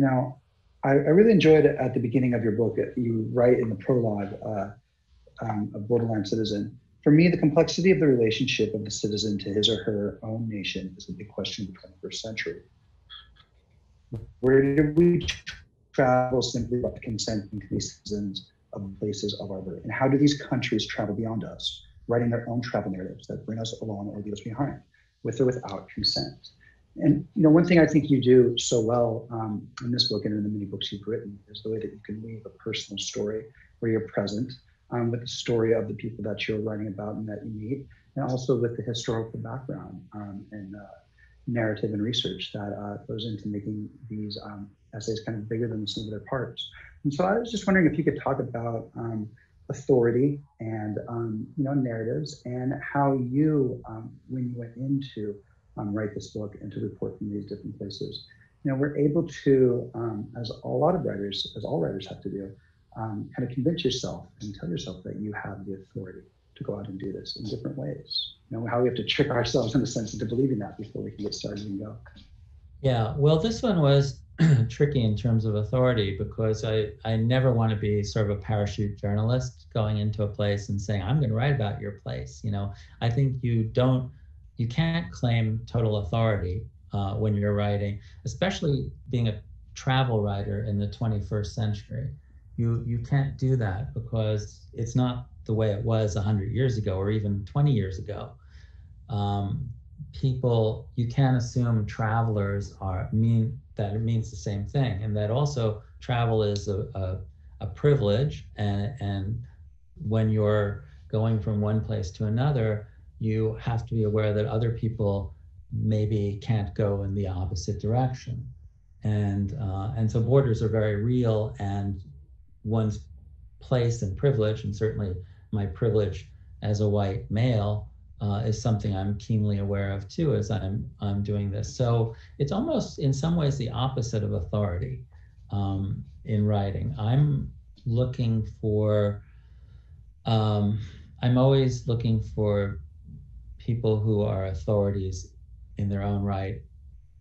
you know, I, I really enjoyed it at the beginning of your book. You write in the prologue uh, um, of Borderline Citizen. For me, the complexity of the relationship of the citizen to his or her own nation is a big question of the 21st century. Where do we travel simply by consenting to these citizens of places of our birth? And how do these countries travel beyond us, writing their own travel narratives that bring us along or leave us behind, with or without consent? And you know, one thing I think you do so well um, in this book and in the many books you've written is the way that you can weave a personal story where you're present um, with the story of the people that you're writing about and that you meet, and also with the historical background um, and uh, narrative and research that uh, goes into making these um, essays kind of bigger than the sum of their parts. And so I was just wondering if you could talk about um, authority and um, you know narratives and how you, when you went into um, write this book and to report from these different places. You know, we're able to, um, as a lot of writers, as all writers have to do, um, kind of convince yourself and tell yourself that you have the authority to go out and do this in different ways. You know, how we have to trick ourselves in a sense into believing that before we can get started and go. Yeah, well, this one was tricky in terms of authority because I, I never want to be sort of a parachute journalist going into a place and saying, I'm going to write about your place. You know, I think you don't you can't claim total authority uh, when you're writing, especially being a travel writer in the 21st century. You you can't do that because it's not the way it was 100 years ago or even 20 years ago. Um, people you can't assume travelers are mean that it means the same thing and that also travel is a, a, a privilege and and when you're going from one place to another you have to be aware that other people maybe can't go in the opposite direction. And, uh, and so borders are very real, and one's place and privilege, and certainly my privilege as a white male, uh, is something I'm keenly aware of too as I'm, I'm doing this. So it's almost in some ways the opposite of authority um, in writing. I'm looking for, um, I'm always looking for people who are authorities in their own right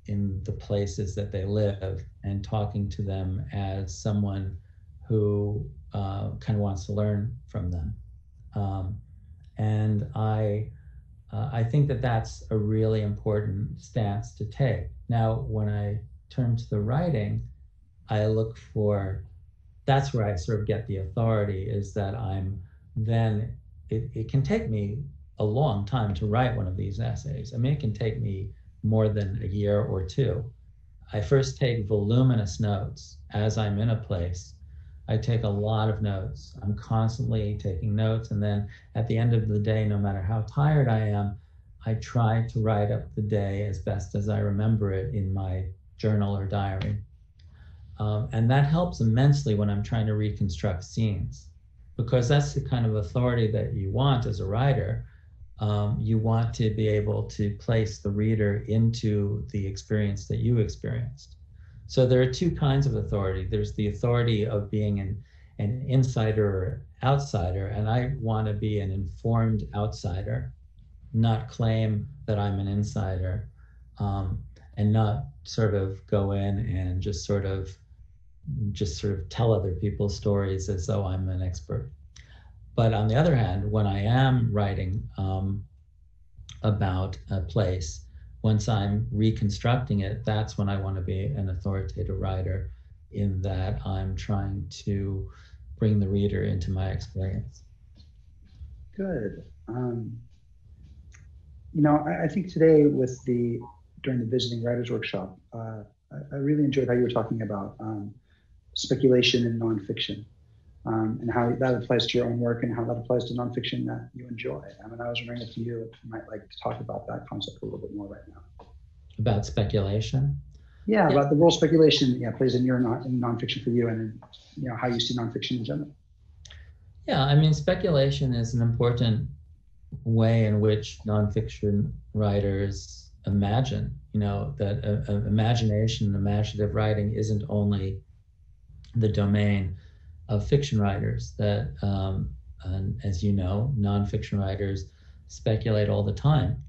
in the places that they live and talking to them as someone who uh, kind of wants to learn from them. Um, and I, uh, I think that that's a really important stance to take. Now, when I turn to the writing, I look for that's where I sort of get the authority is that I'm then it, it can take me a long time to write one of these essays. I mean, it can take me more than a year or two. I first take voluminous notes as I'm in a place. I take a lot of notes. I'm constantly taking notes. And then at the end of the day, no matter how tired I am, I try to write up the day as best as I remember it in my journal or diary. Um, and that helps immensely when I'm trying to reconstruct scenes because that's the kind of authority that you want as a writer um, you want to be able to place the reader into the experience that you experienced. So there are two kinds of authority. There's the authority of being an, an insider or outsider, and I want to be an informed outsider, not claim that I'm an insider, um, and not sort of go in and just sort of just sort of tell other people's stories as though I'm an expert. But on the other hand, when I am writing um, about a place, once I'm reconstructing it, that's when I want to be an authoritative writer, in that I'm trying to bring the reader into my experience. Good. Um, you know, I, I, think today with the during the visiting writers workshop, uh, I, I, really enjoyed how you were talking about um, speculation and nonfiction um, and how that applies to your own work and how that applies to nonfiction that you enjoy. I mean, I was wondering if you might like to talk about that concept a little bit more right now. About speculation? Yeah, yeah. about the role speculation yeah, plays in your non- in nonfiction for you and you know how you see nonfiction in general. Yeah, I mean, speculation is an important way in which nonfiction writers imagine. You know that uh, uh, imagination, imaginative writing, isn't only the domain of fiction writers that, um, as you know, nonfiction writers speculate all the time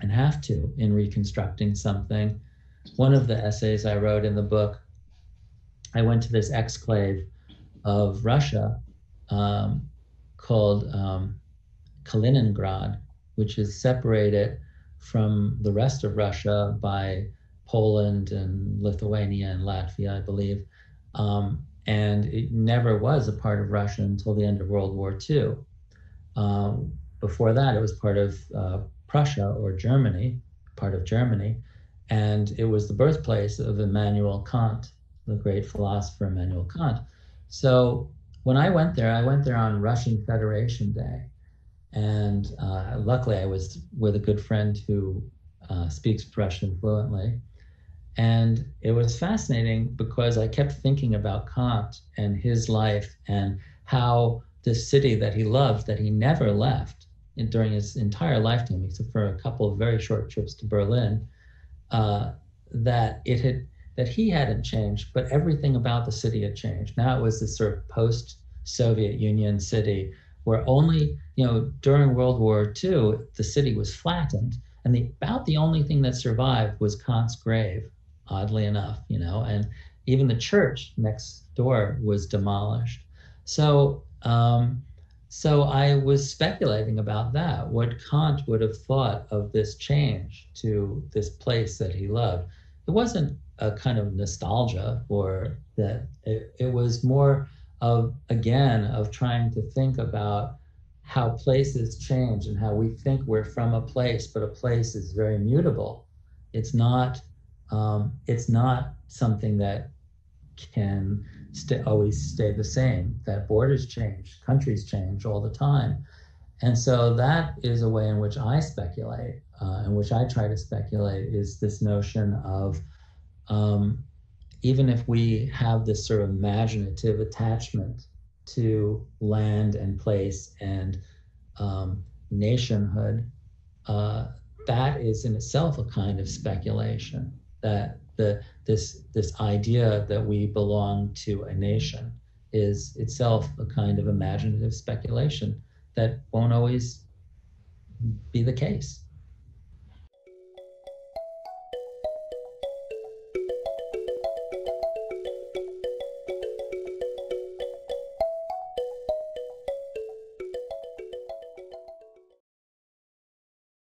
and have to in reconstructing something. One of the essays I wrote in the book I went to this exclave of Russia um, called um, Kaliningrad, which is separated from the rest of Russia by Poland and Lithuania and Latvia, I believe. Um, and it never was a part of Russia until the end of World War II. Um, before that, it was part of uh, Prussia or Germany, part of Germany, and it was the birthplace of Immanuel Kant, the great philosopher Immanuel Kant. So when I went there, I went there on Russian Federation Day, and uh, luckily I was with a good friend who uh, speaks Russian fluently. And it was fascinating because I kept thinking about Kant and his life and how this city that he loved, that he never left in, during his entire lifetime, except for a couple of very short trips to Berlin, uh, that it had that he hadn't changed, but everything about the city had changed. Now it was this sort of post-Soviet Union city where only, you know, during World War II, the city was flattened, and the, about the only thing that survived was Kant's grave oddly enough, you know, and even the church next door was demolished. So, um, so I was speculating about that, what Kant would have thought of this change to this place that he loved. It wasn't a kind of nostalgia or that it, it was more of again of trying to think about how places change and how we think we're from a place but a place is very mutable it's not um, it's not something that can st- always stay the same. That borders change, countries change all the time. And so that is a way in which I speculate, uh, in which I try to speculate, is this notion of um, even if we have this sort of imaginative attachment to land and place and um, nationhood, uh, that is in itself a kind of speculation that the this this idea that we belong to a nation is itself a kind of imaginative speculation that won't always be the case.